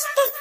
That's